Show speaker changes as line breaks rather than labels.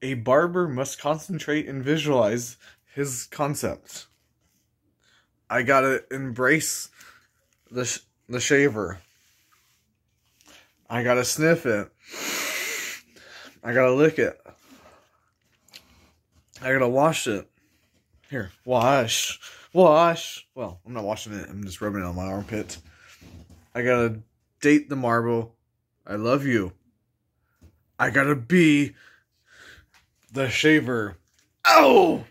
A barber must concentrate and visualize his concept. I gotta embrace the sh- the shaver. I gotta sniff it. I gotta lick it. I gotta wash it. Here, wash, wash. Well, I'm not washing it. I'm just rubbing it on my armpit. I gotta date the marble. I love you. I gotta be the shaver. Oh!